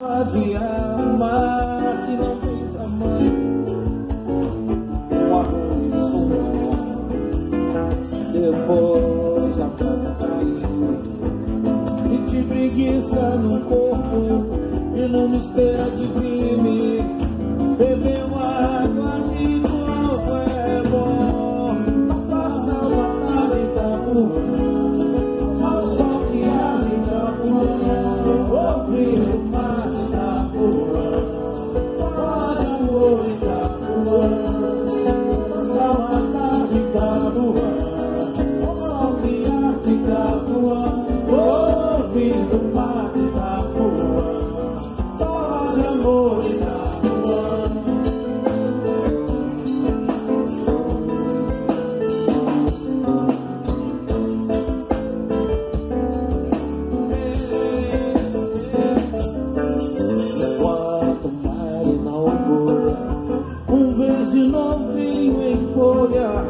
Pode amar que não tem tamanho O arroz com Depois a praça caiu Senti preguiça no corpo E numa esteira de crime um verde novinho em folha